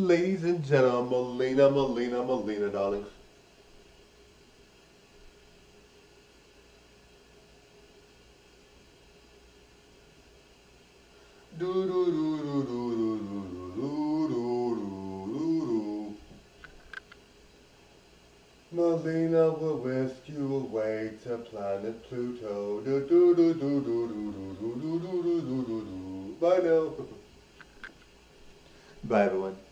Ladies and gentlemen, Melina, Melina, Melina, darlings. Do do do do do do do do do do do. Melina will whisk you away to planet Pluto. Do do do do do do do do do do do do do. Bye now. Bye everyone.